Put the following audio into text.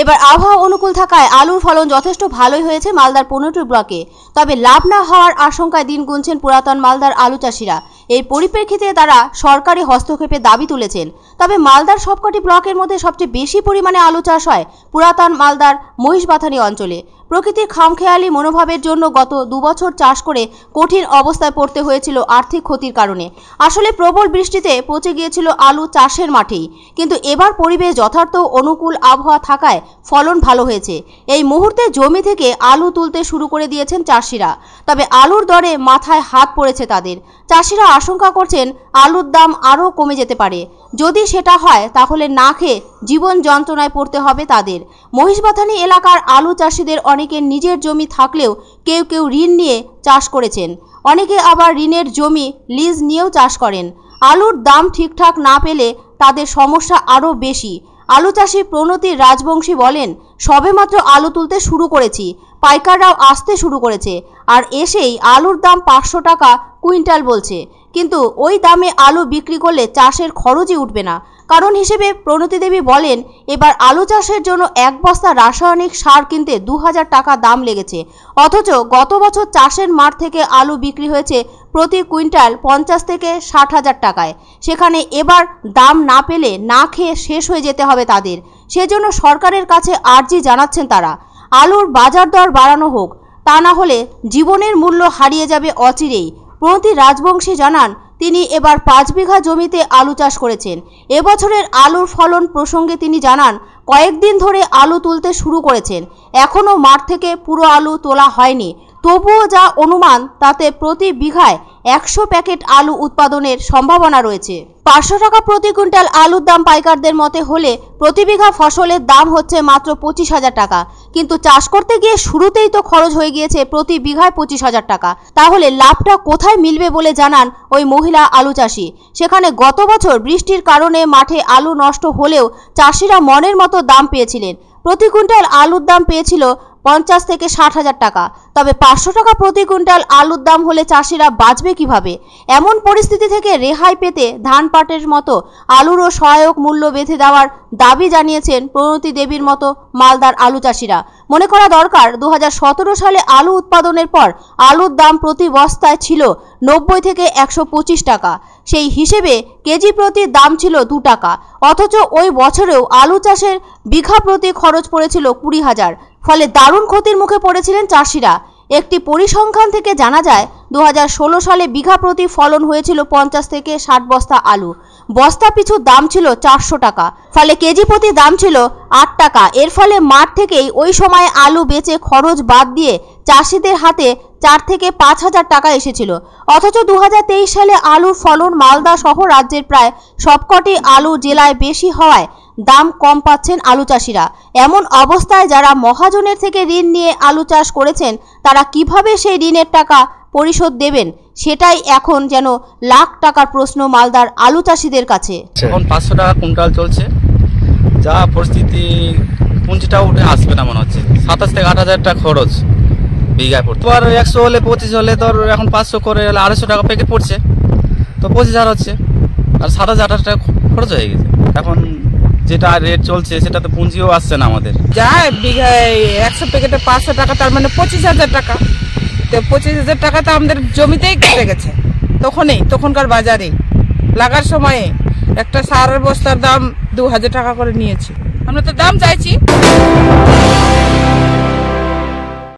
এবার আবহাওয়া অনুকূল থাকায় আলুর ফলন যথেষ্ট ভালোই হয়েছে মালদার পনেরোটি ব্লকে। তবে লাভ না হওয়ার আশঙ্কায় দিন গুনছেন পুরাতন মালদার আলু চাষিরা। এই পরিপ্রেক্ষিতে তারা সরকারি হস্তক্ষেপের দাবি তুলেছেন। তবে মালদার সবকটি ব্লকের মধ্যে সবচেয়ে বেশি পরিমাণে আলু চাষ হয় পুরাতন মালদার মহিষবাথানি অঞ্চলে। প্রকৃতির খামখেয়ালি মনোভাবের জন্য গত দুবছর চাষ করে কঠিন অবস্থায় পড়তে হয়েছিল আর্থিক ক্ষতির কারণে। আসলে প্রবল বৃষ্টিতে পচে গিয়েছিল আলু চাষের মাঠেই। কিন্তু এবার পরিবেশ যথার্থ অনুকূল আবহাওয়া থাকায় ফলন ভালো হয়েছে। এই মুহূর্তে জমি থেকে আলু তুলতে শুরু করে দিয়েছেন চাষিরা। তবে আলুর দরে মাথায় হাত পড়েছে তাদের। চাষিরা আশঙ্কা করছেন আলুর দাম আরও কমে যেতে পারে। যদি সেটা হয়, তাহলে না খেয়ে জীবন যন্ত্রণায় পড়তে হবে তাদের। মহিষবাথানি এলাকার আলু চাষিদের অনেকের নিজের জমি থাকলেও কেউ কেউ ঋণ নিয়ে চাষ করেছেন। অনেকে আবার ঋণের জমি লিজ নিয়েও চাষ করেন। আলুর দাম ঠিকঠাক না পেলে তাদের সমস্যা আরও বেশি। আলু চাষি প্রণতি রাজবংশী বলেন, সবেমাত্র আলু তুলতে শুরু করেছি, পাইকাররাও আসতে শুরু করেছে, আর এসেই আলুর দাম পাঁচশো টাকা কুইন্টাল বলছে। কিন্তু ওই দামে আলু বিক্রি করলে চাষের খরচই উঠবে না। কারণ হিসেবে প্রণতি দেবী বলেন, এবার আলু চাষের জন্য এক বস্তা রাসায়নিক সার কিনতে দু হাজার টাকা দাম লেগেছে। অথচ গত বছর চাষের মাঠ থেকে আলু বিক্রি হয়েছে প্রতি কুইন্টাল পঞ্চাশ থেকে ষাট হাজার টাকায়। সেখানে এবার দাম না পেলে না খেয়ে শেষ হয়ে যেতে হবে তাদের। সেজন্য সরকারের কাছে আর্জি জানাচ্ছেন তারা। আলুর বাজার দর বাড়ানো হোক, তা না হলে জীবনের মূল্য হারিয়ে যাবে অচিরেই। প্রণতি রাজবংশী জানান, তিনি এবার পাঁচ বিঘা জমিতে আলু চাষ করেছেন। এবছরের আলুর ফলন প্রসঙ্গে তিনি জানান, কয়েকদিন ধরে আলু তুলতে শুরু করেছেন। এখনও মাঠ থেকে পুরো আলু তোলা হয়নি। তবুও যা অনুমান, তাতে প্রতি বিঘায় একশো প্যাকেট আলু উৎপাদনের সম্ভাবনা রয়েছে। পাঁচশো টাকা প্রতি কুইন্টাল আলুর দাম পাইকারদের মতে হলে প্রতি বিঘা ফসলের দাম হচ্ছে মাত্র পঁচিশ হাজার টাকা। কিন্তু চাষ করতে গিয়ে শুরুতেই তো খরচ হয়ে গিয়েছে প্রতি বিঘায় পঁচিশ হাজার টাকা। তাহলে লাভটা কোথায় মিলবে বলে জানান ওই মহিলা আলু চাষি। সেখানে গত বছর বৃষ্টির কারণে মাঠে আলু নষ্ট হলেও চাষিরা মনের মতো দাম পেয়েছিলেন। প্রতি কুইন্টাল আলুর দাম পেয়েছিল পঞ্চাশ থেকে ষাট হাজার টাকা। তবে পাঁচশো টাকা প্রতি কুইন্টাল আলুর দাম হলে চাষিরা বাঁচবে কীভাবে? এমন পরিস্থিতি থেকে রেহাই পেতে ধান পাটের মতো আলুরও সহায়ক মূল্য বেঁধে দেওয়ার দাবি জানিয়েছেন প্রণতি দেবীর মতো মালদার আলু চাষিরা। মনে করা দরকার দু হাজার সতেরো সালে আলু উৎপাদনের পর আলুর দাম প্রতি বস্তায় ছিল নব্বই থেকে একশো পঁচিশ টাকা। সেই হিসেবে কেজি প্রতি দাম ছিল দু টাকা। অথচ ওই বছরেও আলু চাষের বিঘা প্রতি খরচ পড়েছিল কুড়ি হাজার। ফলে দারুণ ক্ষতির মুখে পড়েছিলেন চাষিরা। একটি পরিসংখ্যান থেকে জানা যায় দু হাজার ষোলো সালে বিঘা প্রতি ফলন হয়েছিল পঞ্চাশ থেকে ষাট বস্তা আলু। বস্তা পিছু দাম ছিল চারশো টাকা, ফলে কেজি প্রতি দাম ছিল আট টাকা। এর ফলে মাঠ থেকেই ওই সময় আলু বেচে খরচ বাদ দিয়ে চাষিদের হাতে চার থেকে পাঁচ হাজার টাকা এসেছিল। অথচ দু হাজার তেইশ সালে আলুর ফলন মালদা সহ রাজ্যের প্রায় সবকটি আলু জেলায় বেশি হওয়ায় দাম কম পাচ্ছেন আলু চাষিরা। এমন অবস্থায় যারা মহাজনের থেকে ঋণ নিয়ে আলু চাষ করেছেন, তারা কীভাবে সেই ঋণের টাকা পরিশোধ দেবেন। সেটাই এখন যেন লাখ টাকার প্রশ্ন মালদার আলু চাষিদের কাছে। এখন পাঁচশো টাকা কুইন্টাল চলছে। যা পরিস্থিতি পুঁজিটা উঠে আসবে না মনে হচ্ছে। সাতাশ থেকে আট হাজার টাকা খরচ বিঘায় পড়তে। আর একশো হলে পঁচিশ হলে তোর এখন পাঁচশো করে হলে আড়াইশো টাকা প্যাকেট পড়ছে। তো পঁচিশ হাজার হচ্ছে। আর সাত হাজার আঠাশ টাকা খরচ হয়ে গেছে। এখন যেটা রেট চলছে সেটা তো পুঁজিও আসছে না আমাদের। যা বিঘায় একশো প্যাকেটে পাঁচশো টাকা তার মানে পঁচিশ হাজার টাকা। পঁচিশ হাজার টাকা তো আমাদের জমিতেই কেটে গেছে। তখনই, তখনকার বাজারে। লাগার সময়ে একটা সারের বস্তার দাম দু হাজার টাকা করে নিয়েছি। আমরা তো দাম চাইছি।